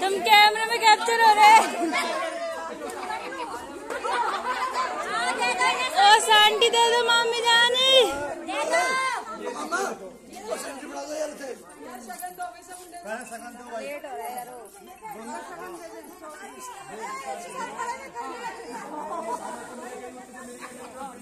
तुम कैमरे में कैप्चर हो रहे ओ सांटी दे दो मामी जानी। लेट हो रहा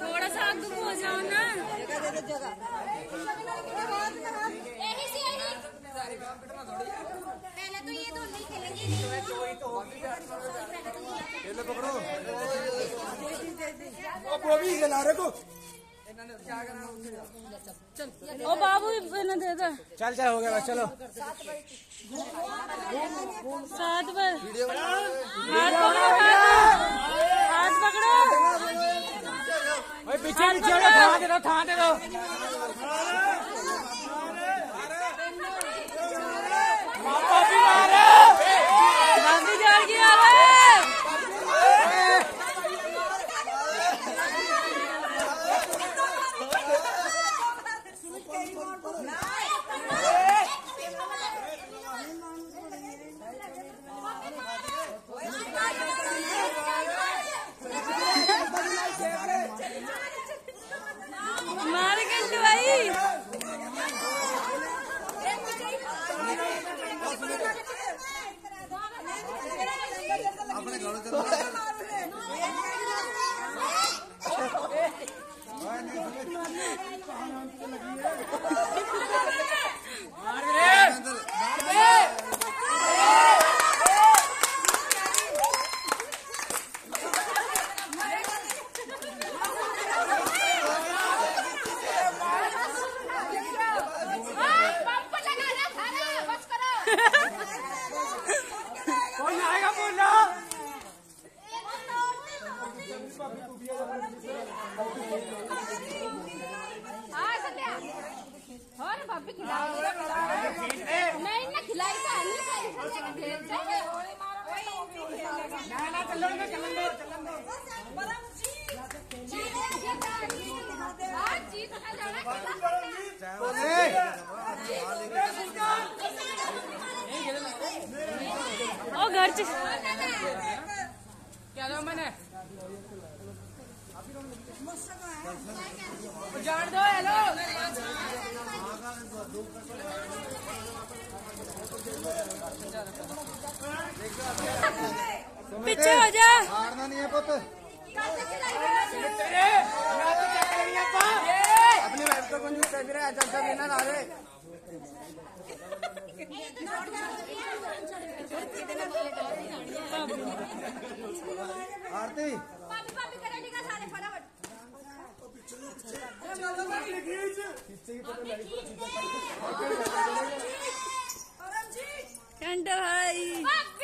थोड़ा सा आगे हो जाओ ना। यही से यही पहले तो ये दोनों ही खेलेंगे। ओ बाबू ना दे दो। चल चल हो गया चलो। सात बजे हाथ पकड़ो हाथ पकड़ो। भाई पीछे पीछे थाने दो थाने दे। Jonathan. हाँ संध्या और भाभी नहीं ना खिलाई था नहीं ना ना चलो ना हाँ ओ घर च क्या दो मैंने जान दो हेलो। पीछे हो जा। हारना नहीं है पुत तेरे ना क्या करेंगे अपा अपनी वाइफ को कंजूस कर रहा जब जब लेना ना रे आरती पापी पापी